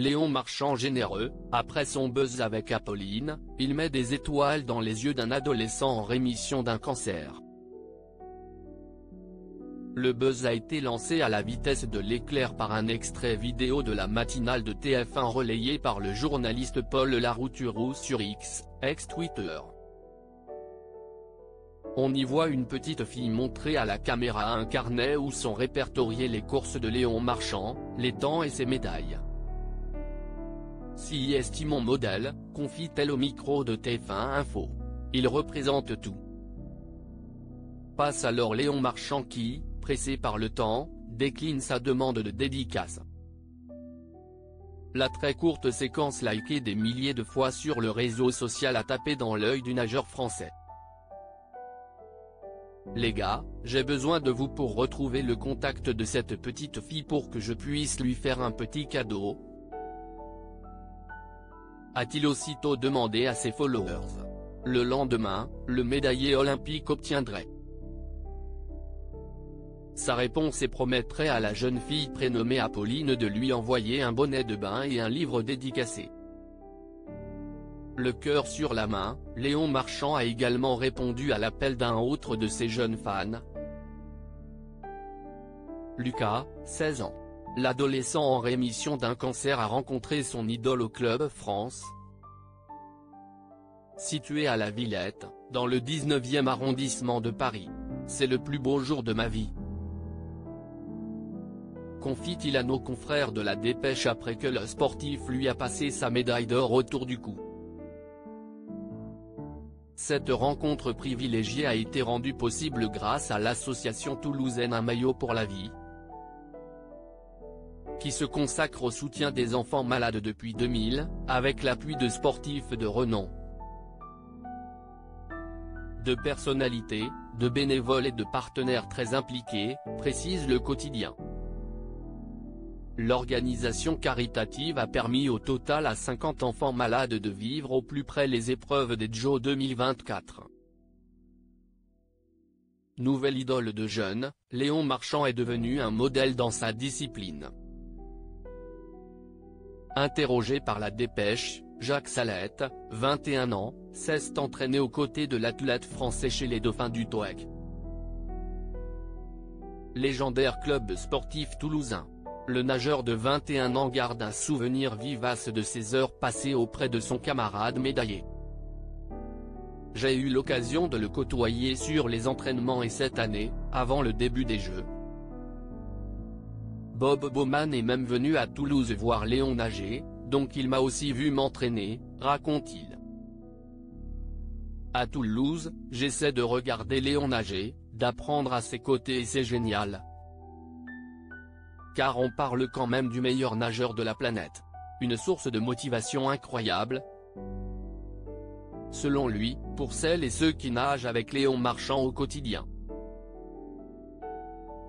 Léon Marchand généreux, après son buzz avec Apolline, il met des étoiles dans les yeux d'un adolescent en rémission d'un cancer. Le buzz a été lancé à la vitesse de l'éclair par un extrait vidéo de la matinale de TF1 relayé par le journaliste Paul Larouturou sur X, ex-Twitter. On y voit une petite fille montrer à la caméra un carnet où sont répertoriées les courses de Léon Marchand, les temps et ses médailles. Si estimons modèle, confie-t-elle au micro de TF1 Info. Il représente tout. Passe alors Léon Marchand qui, pressé par le temps, décline sa demande de dédicace. La très courte séquence likée des milliers de fois sur le réseau social a tapé dans l'œil du nageur français. Les gars, j'ai besoin de vous pour retrouver le contact de cette petite fille pour que je puisse lui faire un petit cadeau. A-t-il aussitôt demandé à ses followers. Le lendemain, le médaillé olympique obtiendrait sa réponse et promettrait à la jeune fille prénommée Apolline de lui envoyer un bonnet de bain et un livre dédicacé. Le cœur sur la main, Léon Marchand a également répondu à l'appel d'un autre de ses jeunes fans. Lucas, 16 ans. L'adolescent en rémission d'un cancer a rencontré son idole au Club France. Situé à la Villette, dans le 19e arrondissement de Paris. C'est le plus beau jour de ma vie confie-t-il à nos confrères de la dépêche après que le sportif lui a passé sa médaille d'or autour du cou. Cette rencontre privilégiée a été rendue possible grâce à l'association toulousaine Un maillot pour la vie, qui se consacre au soutien des enfants malades depuis 2000, avec l'appui de sportifs de renom. De personnalités, de bénévoles et de partenaires très impliqués, précise le quotidien. L'organisation caritative a permis au total à 50 enfants malades de vivre au plus près les épreuves des JO 2024. Nouvelle idole de jeunes, Léon Marchand est devenu un modèle dans sa discipline. Interrogé par la dépêche, Jacques Salette, 21 ans, s'est entraîné aux côtés de l'athlète français chez les Dauphins du TOEC. Légendaire club sportif toulousain le nageur de 21 ans garde un souvenir vivace de ses heures passées auprès de son camarade médaillé. J'ai eu l'occasion de le côtoyer sur les entraînements et cette année, avant le début des Jeux. Bob Bowman est même venu à Toulouse voir Léon nager, donc il m'a aussi vu m'entraîner, raconte-t-il. À Toulouse, j'essaie de regarder Léon nager, d'apprendre à ses côtés et c'est génial, car on parle quand même du meilleur nageur de la planète. Une source de motivation incroyable. Selon lui, pour celles et ceux qui nagent avec Léon Marchand au quotidien.